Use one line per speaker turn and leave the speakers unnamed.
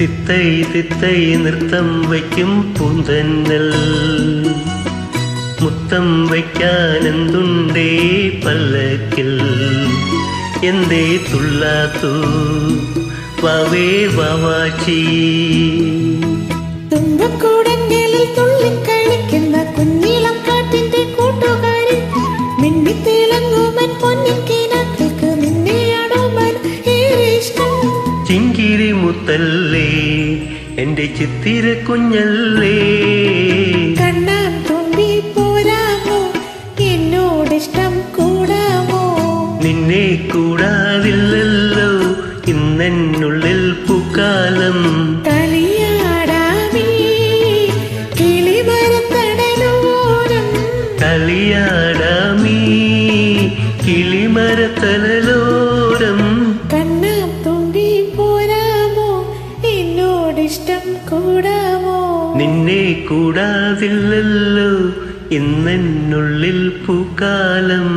തിത്തൈ തിത്തൈ നൃത്തം വയ്ക്കും പൂന്തന്നൽ. മുത്തം വയ്ക്കാൻ എന്തുണ്ടേ പല്ലക്കിൽ? എന്തേ തുള്ളാത്തു? വാവേ വാവാച്ചി.
തുമ്പക്കൂടങ്ങളിൽ കുഞ്ഞിളം കാട്ടിന്റെ കൂട്ടുകാരി മിന്നിത്തിളങ്ങുമൻ പൊന്നിക്കിനാക്കൾക്ക്
മുത്തല്ലേ എന്റെ ചിത്തിര കുഞ്ഞല്ലേ?
കണ്ണാൻ തുമ്പി പോരാമോ? കൂടാമോ?
നിന്നെ കൂടാതില്ലല്ലോ. ഇന്നെന്നുള്ളിൽ പൂക്കാലം. കിളിമരത്തലലോരം
എന്നോടിഷ്ടം കൂടാമോ?
നിന്നെ കൂടാതില്ലല്ലോ. ഇന്നെന്നുള്ളിൽ പൂക്കാലം.